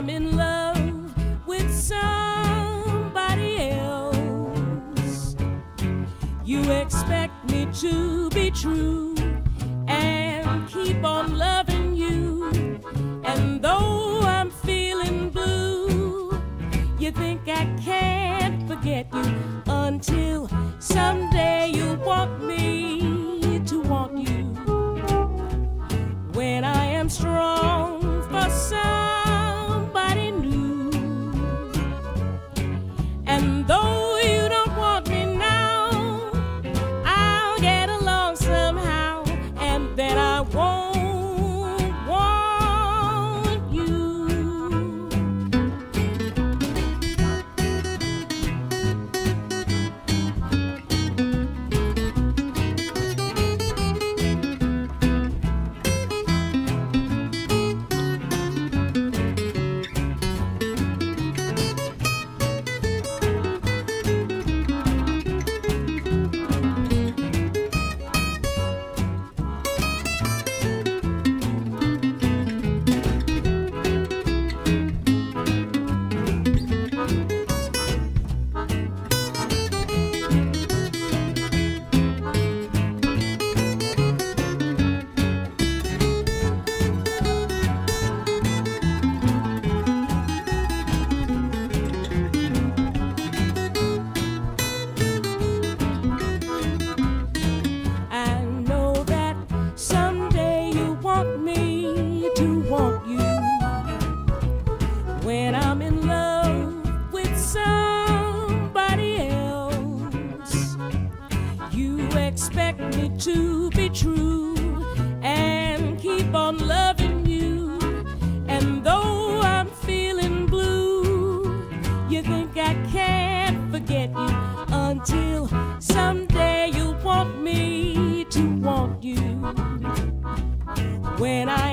I'm in love with somebody else, you expect me to be true and keep on loving you. And though I'm feeling blue, you think I can't forget you expect me to be true and keep on loving you. And though I'm feeling blue, you think I can't forget you until someday you'll want me to want you. When I